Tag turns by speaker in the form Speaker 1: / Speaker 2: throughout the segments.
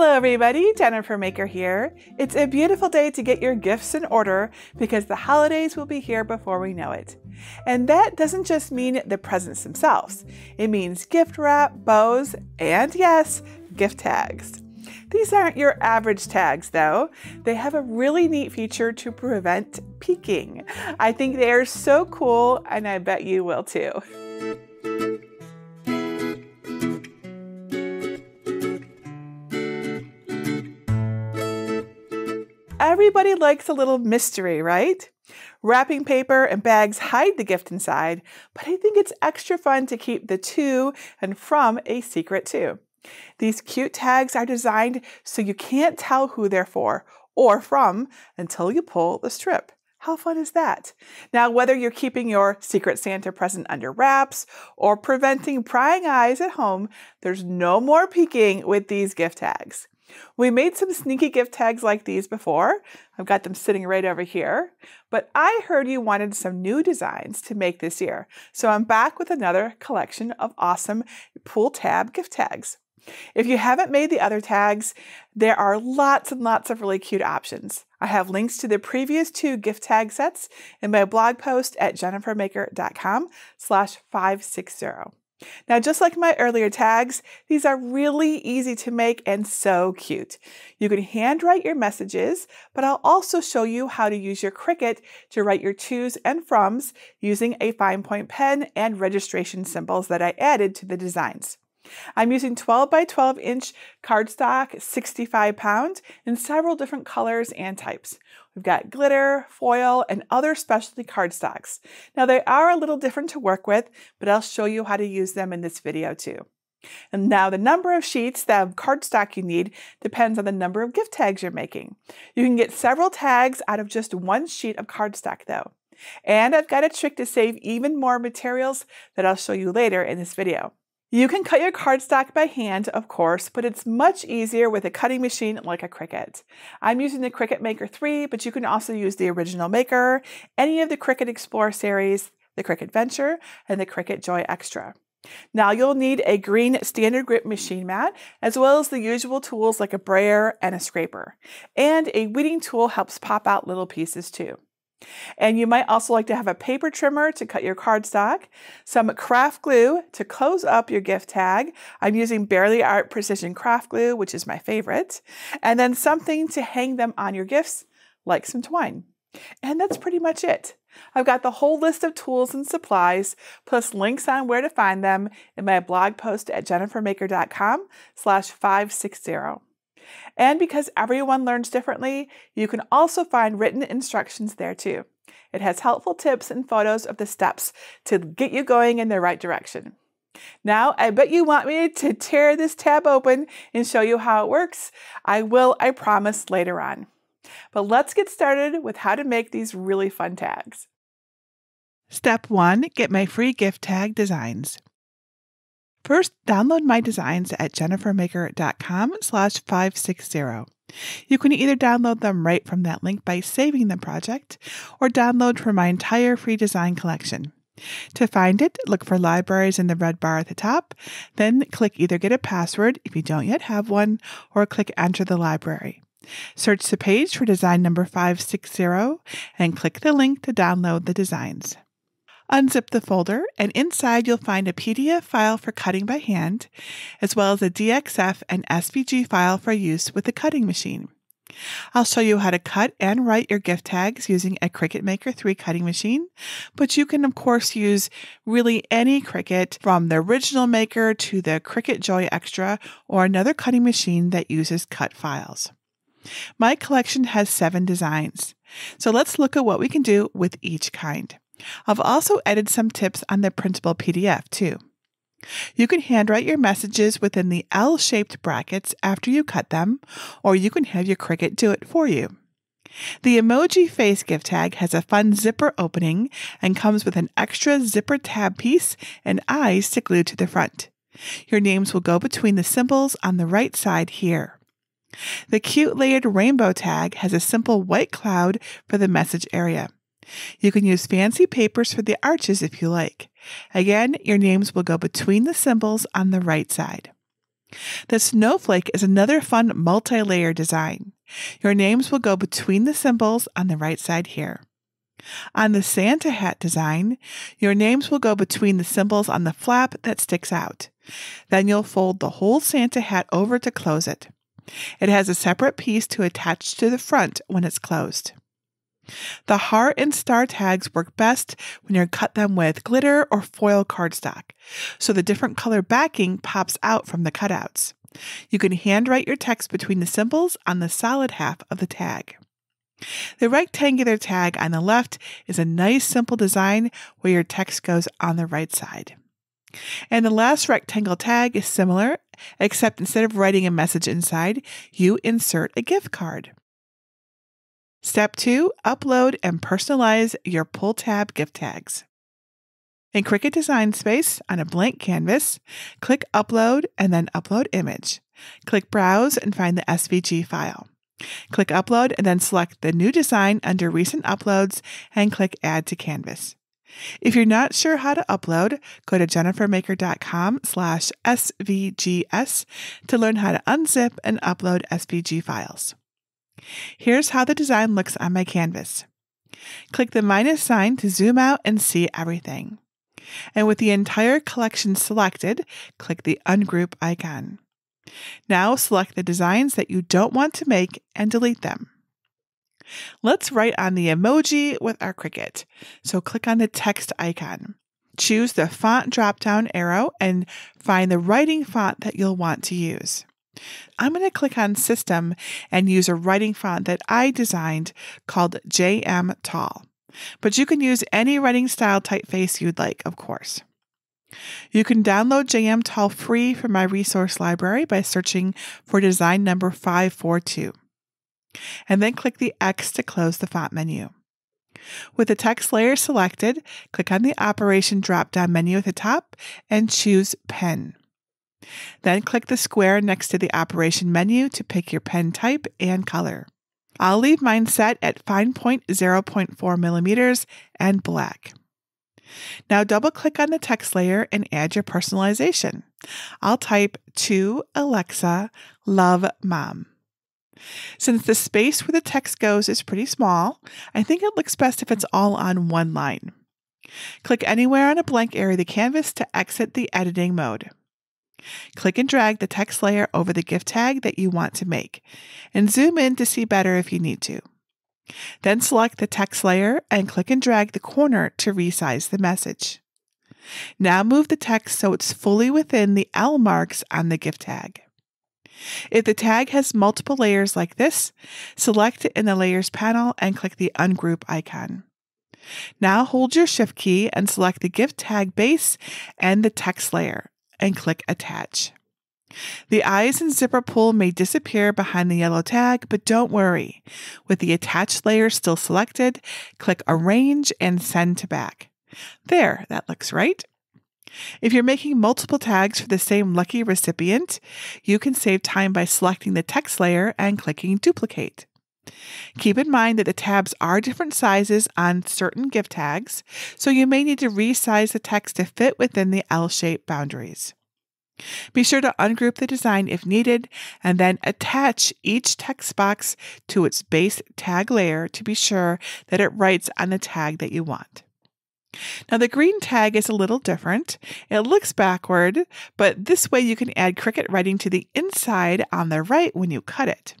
Speaker 1: Hello, everybody. Jennifer Maker here. It's a beautiful day to get your gifts in order because the holidays will be here before we know it. And that doesn't just mean the presents themselves, it means gift wrap, bows, and yes, gift tags. These aren't your average tags, though. They have a really neat feature to prevent peeking. I think they are so cool, and I bet you will too. Everybody likes a little mystery, right? Wrapping paper and bags hide the gift inside, but I think it's extra fun to keep the to and from a secret too. These cute tags are designed so you can't tell who they're for or from until you pull the strip. How fun is that? Now, whether you're keeping your Secret Santa present under wraps or preventing prying eyes at home, there's no more peeking with these gift tags. We made some sneaky gift tags like these before. I've got them sitting right over here. But I heard you wanted some new designs to make this year. So I'm back with another collection of awesome pull tab gift tags. If you haven't made the other tags, there are lots and lots of really cute options. I have links to the previous two gift tag sets in my blog post at jennifermaker.com slash 560. Now, just like my earlier tags, these are really easy to make and so cute. You can handwrite your messages, but I'll also show you how to use your Cricut to write your tos and froms using a fine point pen and registration symbols that I added to the designs. I'm using 12 by 12 inch cardstock, 65 pounds, in several different colors and types. We've got glitter, foil, and other specialty cardstocks. Now they are a little different to work with, but I'll show you how to use them in this video too. And now the number of sheets that of cardstock you need depends on the number of gift tags you're making. You can get several tags out of just one sheet of cardstock though. And I've got a trick to save even more materials that I'll show you later in this video. You can cut your cardstock by hand, of course, but it's much easier with a cutting machine like a Cricut. I'm using the Cricut Maker 3, but you can also use the original Maker, any of the Cricut Explore series, the Cricut Venture, and the Cricut Joy Xtra. Now you'll need a green standard grip machine mat, as well as the usual tools like a brayer and a scraper. And a weeding tool helps pop out little pieces too. And you might also like to have a paper trimmer to cut your cardstock, some craft glue to close up your gift tag. I'm using Bearly Art Precision Craft Glue, which is my favorite, and then something to hang them on your gifts, like some twine. And that's pretty much it. I've got the whole list of tools and supplies, plus links on where to find them in my blog post at jennifermaker.com slash 560. And because everyone learns differently, you can also find written instructions there too. It has helpful tips and photos of the steps to get you going in the right direction. Now, I bet you want me to tear this tab open and show you how it works. I will, I promise, later on. But let's get started with how to make these really fun tags. Step 1 Get my free gift tag designs. First, download my designs at jennifermaker.com slash 560. You can either download them right from that link by saving the project or download from my entire free design collection. To find it, look for libraries in the red bar at the top, then click either get a password if you don't yet have one, or click enter the library. Search the page for design number 560 and click the link to download the designs. Unzip the folder, and inside you'll find a PDF file for cutting by hand, as well as a DXF and SVG file for use with the cutting machine. I'll show you how to cut and write your gift tags using a Cricut Maker 3 cutting machine, but you can, of course, use really any Cricut from the original Maker to the Cricut Joy Xtra or another cutting machine that uses cut files. My collection has seven designs, so let's look at what we can do with each kind. I've also added some tips on the printable PDF too. You can handwrite your messages within the L shaped brackets after you cut them, or you can have your Cricut do it for you. The emoji face gift tag has a fun zipper opening and comes with an extra zipper tab piece and eyes to glue to the front. Your names will go between the symbols on the right side here. The cute layered rainbow tag has a simple white cloud for the message area. You can use fancy papers for the arches if you like. Again, your names will go between the symbols on the right side. The snowflake is another fun multi layer design. Your names will go between the symbols on the right side here. On the Santa hat design, your names will go between the symbols on the flap that sticks out. Then you'll fold the whole Santa hat over to close it. It has a separate piece to attach to the front when it's closed. The heart and star tags work best when you cut them with glitter or foil cardstock, so the different color backing pops out from the cutouts. You can handwrite your text between the symbols on the solid half of the tag. The rectangular tag on the left is a nice simple design where your text goes on the right side. And the last rectangle tag is similar, except instead of writing a message inside, you insert a gift card. Step 2 Upload and personalize your pull tab gift tags. In Cricut Design Space on a blank canvas, click Upload and then Upload Image. Click Browse and find the SVG file. Click Upload and then select the new design under Recent Uploads and click Add to Canvas. If you're not sure how to upload, go to jennifermaker.com slash SVGS to learn how to unzip and upload SVG files. Here's how the design looks on my canvas. Click the minus sign to zoom out and see everything. And with the entire collection selected, click the ungroup icon. Now select the designs that you don't want to make and delete them. Let's write on the emoji with our Cricut. So click on the text icon. Choose the font drop down arrow and find the writing font that you'll want to use. I'm going to click on System and use a writing font that I designed called JM Tall. But you can use any writing style typeface you'd like, of course. You can download JM Tall free from my resource library by searching for design number 542 and then click the X to close the font menu. With the text layer selected, click on the Operation drop down menu at the top and choose Pen. Then click the square next to the Operation menu to pick your pen type and color. I'll leave mine set at fine point 0.4 millimeters and black. Now double click on the text layer and add your personalization. I'll type to Alexa, love mom. Since the space where the text goes is pretty small, I think it looks best if it's all on one line. Click anywhere on a blank area of the canvas to exit the editing mode. Click and drag the text layer over the gift tag that you want to make, and zoom in to see better if you need to. Then select the text layer and click and drag the corner to resize the message. Now move the text so it's fully within the L marks on the gift tag. If the tag has multiple layers like this, select it in the Layers panel and click the Ungroup icon. Now hold your Shift key and select the gift tag base and the text layer and click Attach. The eyes and zipper pull may disappear behind the yellow tag, but don't worry. With the attached layer still selected, click Arrange and Send to Back. There, that looks right. If you're making multiple tags for the same lucky recipient, you can save time by selecting the text layer and clicking Duplicate. Keep in mind that the tabs are different sizes on certain gift tags, so you may need to resize the text to fit within the L shape boundaries. Be sure to ungroup the design if needed and then attach each text box to its base tag layer to be sure that it writes on the tag that you want. Now the green tag is a little different. It looks backward, but this way you can add Cricut writing to the inside on the right when you cut it.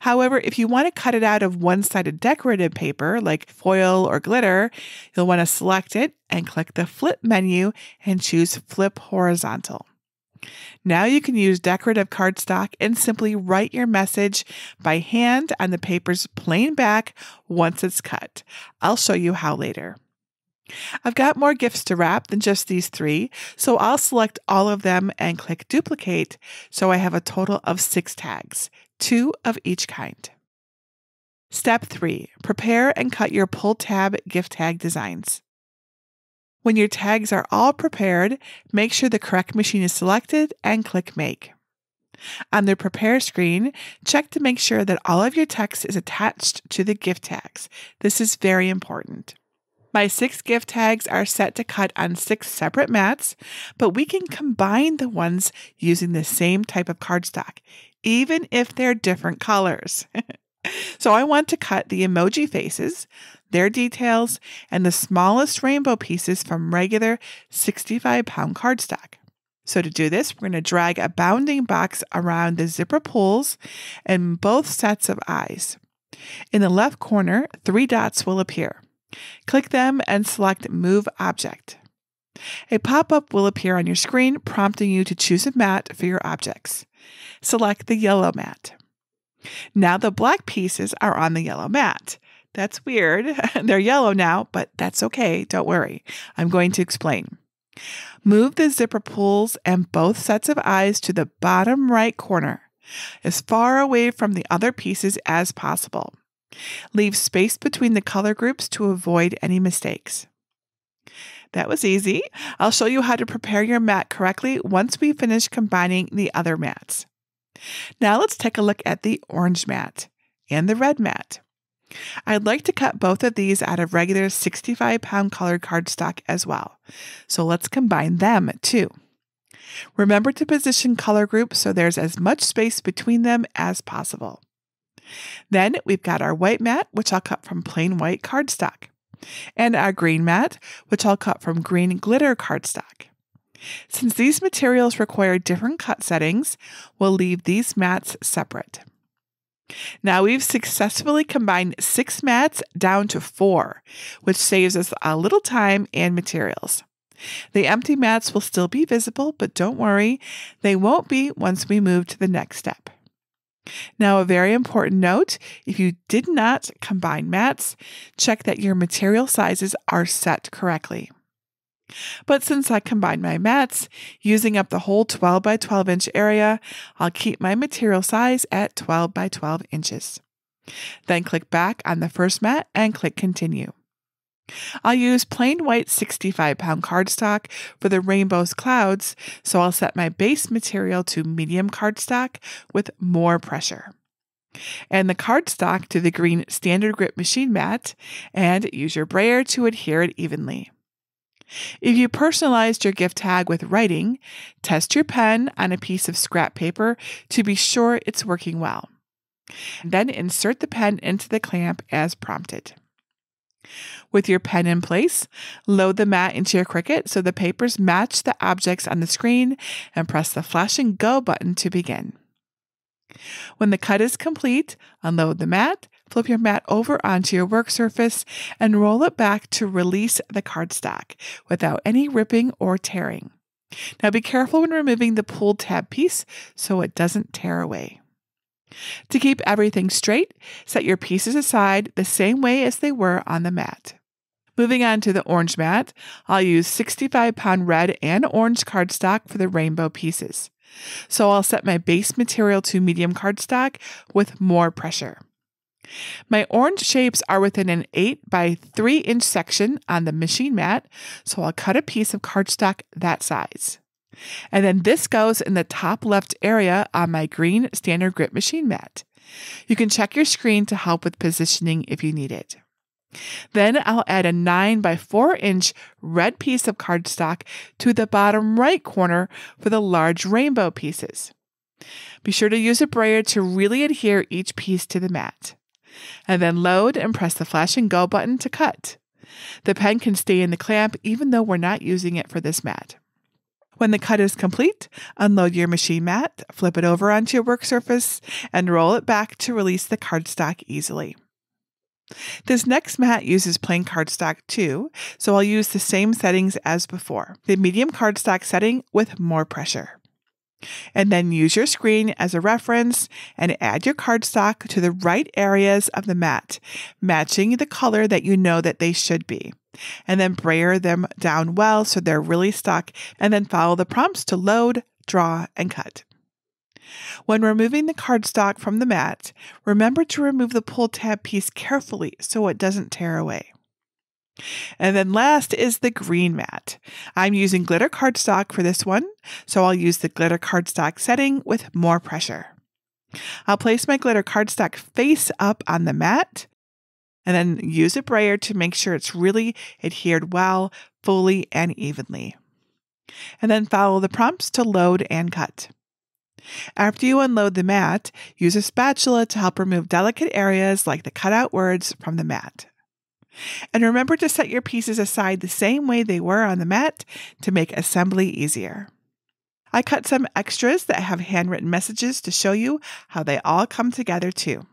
Speaker 1: However, if you want to cut it out of one sided decorative paper like foil or glitter, you'll want to select it and click the flip menu and choose flip horizontal. Now you can use decorative cardstock and simply write your message by hand on the paper's plain back once it's cut. I'll show you how later. I've got more gifts to wrap than just these three, so I'll select all of them and click duplicate so I have a total of six tags, two of each kind. Step 3. Prepare and cut your pull tab gift tag designs. When your tags are all prepared, make sure the correct machine is selected and click Make. On the Prepare screen, check to make sure that all of your text is attached to the gift tags. This is very important. My six gift tags are set to cut on six separate mats, but we can combine the ones using the same type of cardstock, even if they're different colors. so I want to cut the emoji faces, their details, and the smallest rainbow pieces from regular 65 pound cardstock. So to do this, we're going to drag a bounding box around the zipper pulls and both sets of eyes. In the left corner, three dots will appear. Click them and select Move Object. A pop up will appear on your screen prompting you to choose a mat for your objects. Select the yellow mat. Now the black pieces are on the yellow mat. That's weird. They're yellow now, but that's okay. Don't worry. I'm going to explain. Move the zipper pulls and both sets of eyes to the bottom right corner, as far away from the other pieces as possible. Leave space between the color groups to avoid any mistakes. That was easy. I'll show you how to prepare your mat correctly once we finish combining the other mats. Now let's take a look at the orange mat and the red mat. I'd like to cut both of these out of regular 65 pound colored cardstock as well. So let's combine them too. Remember to position color groups so there's as much space between them as possible. Then we've got our white mat, which I'll cut from plain white cardstock, and our green mat, which I'll cut from green glitter cardstock. Since these materials require different cut settings, we'll leave these mats separate. Now we've successfully combined six mats down to four, which saves us a little time and materials. The empty mats will still be visible, but don't worry, they won't be once we move to the next step. Now, a very important note if you did not combine mats, check that your material sizes are set correctly. But since I combined my mats, using up the whole 12 by 12 inch area, I'll keep my material size at 12 by 12 inches. Then click back on the first mat and click continue. I'll use plain white 65 pound cardstock for the rainbow's clouds, so I'll set my base material to medium cardstock with more pressure. And the cardstock to the green standard grip machine mat and use your brayer to adhere it evenly. If you personalized your gift tag with writing, test your pen on a piece of scrap paper to be sure it's working well. Then insert the pen into the clamp as prompted. With your pen in place, load the mat into your Cricut so the papers match the objects on the screen and press the flash and go button to begin. When the cut is complete, unload the mat, flip your mat over onto your work surface, and roll it back to release the cardstock without any ripping or tearing. Now be careful when removing the pulled tab piece so it doesn't tear away. To keep everything straight, set your pieces aside the same way as they were on the mat. Moving on to the orange mat, I'll use 65 pound red and orange cardstock for the rainbow pieces. So I'll set my base material to medium cardstock with more pressure. My orange shapes are within an 8 by 3 inch section on the machine mat, so I'll cut a piece of cardstock that size. And then this goes in the top left area on my green standard grip machine mat. You can check your screen to help with positioning if you need it. Then I'll add a 9 by 4 inch red piece of cardstock to the bottom right corner for the large rainbow pieces. Be sure to use a brayer to really adhere each piece to the mat. And then load and press the flash and go button to cut. The pen can stay in the clamp even though we're not using it for this mat. When the cut is complete, unload your machine mat, flip it over onto your work surface, and roll it back to release the cardstock easily. This next mat uses plain cardstock too, so I'll use the same settings as before, the medium cardstock setting with more pressure. And then use your screen as a reference and add your cardstock to the right areas of the mat, matching the color that you know that they should be. And then brayer them down well so they're really stuck, and then follow the prompts to load, draw, and cut. When removing the cardstock from the mat, remember to remove the pull tab piece carefully so it doesn't tear away. And then last is the green mat. I'm using glitter cardstock for this one, so I'll use the glitter cardstock setting with more pressure. I'll place my glitter cardstock face up on the mat, and then use a brayer to make sure it's really adhered well, fully, and evenly. And then follow the prompts to load and cut. After you unload the mat, use a spatula to help remove delicate areas like the cutout words from the mat. And remember to set your pieces aside the same way they were on the mat to make assembly easier. I cut some extras that have handwritten messages to show you how they all come together too.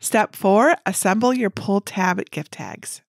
Speaker 1: Step 4 Assemble your pull tab gift tags.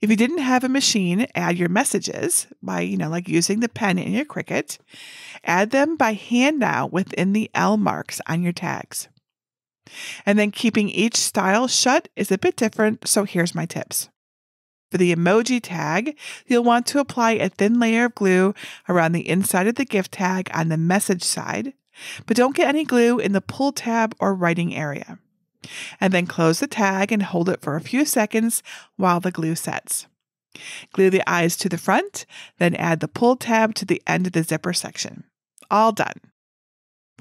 Speaker 1: If you didn't have a machine, add your messages by, you know, like using the pen in your Cricut. Add them by hand now within the L marks on your tags. And then keeping each style shut is a bit different, so here's my tips. For the emoji tag, you'll want to apply a thin layer of glue around the inside of the gift tag on the message side, but don't get any glue in the pull tab or writing area and then close the tag and hold it for a few seconds while the glue sets. Glue the eyes to the front, then add the pull tab to the end of the zipper section. All done.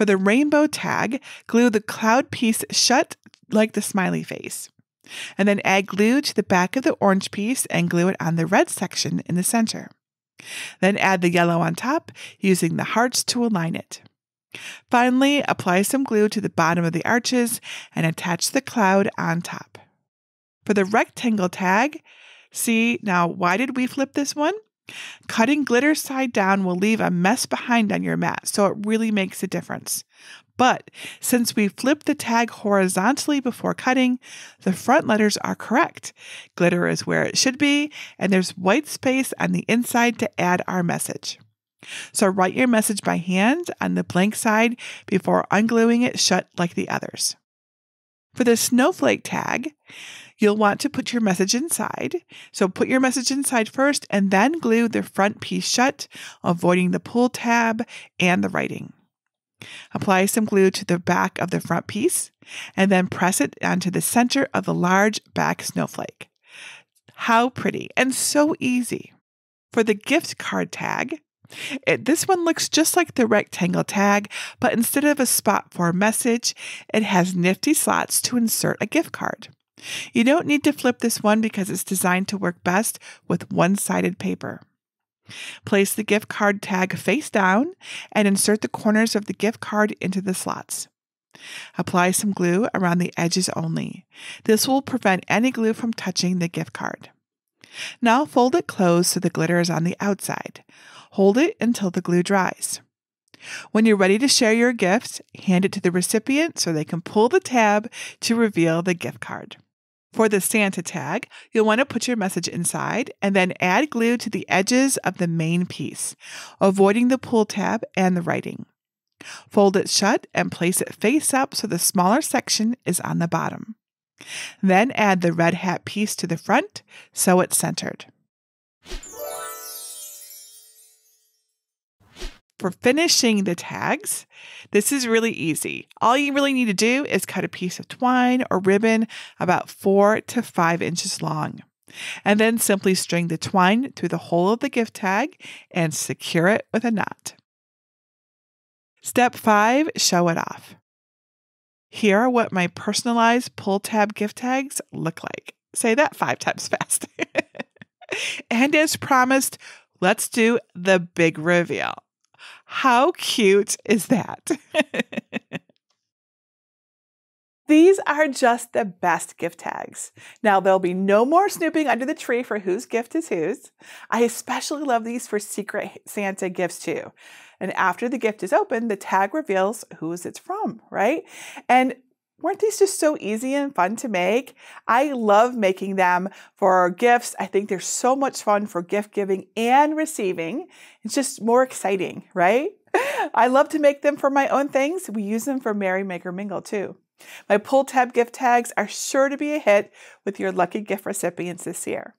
Speaker 1: For the rainbow tag, glue the cloud piece shut like the smiley face. And then add glue to the back of the orange piece and glue it on the red section in the center. Then add the yellow on top using the hearts to align it. Finally, apply some glue to the bottom of the arches and attach the cloud on top. For the rectangle tag, see now why did we flip this one? Cutting glitter side down will leave a mess behind on your mat, so it really makes a difference. But since we flipped the tag horizontally before cutting, the front letters are correct. Glitter is where it should be, and there's white space on the inside to add our message. So write your message by hand on the blank side before ungluing it shut like the others. For the snowflake tag, you'll want to put your message inside. So put your message inside first and then glue the front piece shut, avoiding the pull tab and the writing. Apply some glue to the back of the front piece and then press it onto the center of the large back snowflake. How pretty and so easy. For the gift card tag, it, this one looks just like the rectangle tag, but instead of a spot for a message, it has nifty slots to insert a gift card. You don't need to flip this one because it's designed to work best with one sided paper. Place the gift card tag face down and insert the corners of the gift card into the slots. Apply some glue around the edges only. This will prevent any glue from touching the gift card. Now fold it closed so the glitter is on the outside. Hold it until the glue dries. When you're ready to share your gift, hand it to the recipient so they can pull the tab to reveal the gift card. For the Santa tag, you'll want to put your message inside and then add glue to the edges of the main piece, avoiding the pull tab and the writing. Fold it shut and place it face up so the smaller section is on the bottom. Then add the red hat piece to the front so it's centered. For finishing the tags, this is really easy. All you really need to do is cut a piece of twine or ribbon about four to five inches long, and then simply string the twine through the hole of the gift tag and secure it with a knot. Step five, show it off. Here are what my personalized pull tab gift tags look like. Say that five times fast. and as promised, let's do the big reveal. How cute is that? These are just the best gift tags. Now, there'll be no more snooping under the tree for whose gift is whose. I especially love these for Secret Santa gifts too. And after the gift is opened, the tag reveals whose it's from, right? And weren't these just so easy and fun to make? I love making them for our gifts. I think they're so much fun for gift giving and receiving. It's just more exciting, right? I love to make them for my own things. We use them for Merry Maker Mingle too. My pull tab gift tags are sure to be a hit with your lucky gift recipients this year.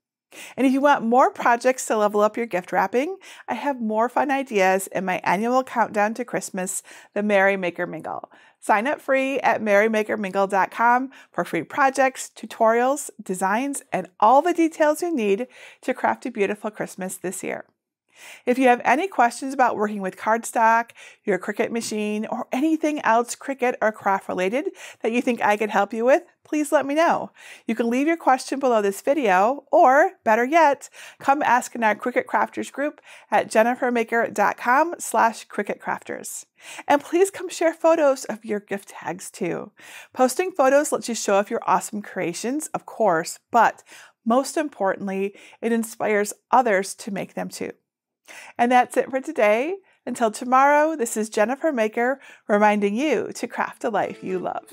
Speaker 1: And if you want more projects to level up your gift wrapping, I have more fun ideas in my annual countdown to Christmas, the Merry Maker Mingle. Sign up free at merrymakermingle.com for free projects, tutorials, designs, and all the details you need to craft a beautiful Christmas this year. If you have any questions about working with cardstock, your Cricut machine, or anything else Cricut or craft related that you think I could help you with, please let me know. You can leave your question below this video, or better yet, come ask in our Cricut Crafters group at jennifermaker.com slash cricutcrafters. And please come share photos of your gift tags too. Posting photos lets you show off your awesome creations, of course, but most importantly, it inspires others to make them too. And that's it for today. Until tomorrow, this is Jennifer Maker reminding you to craft a life you love.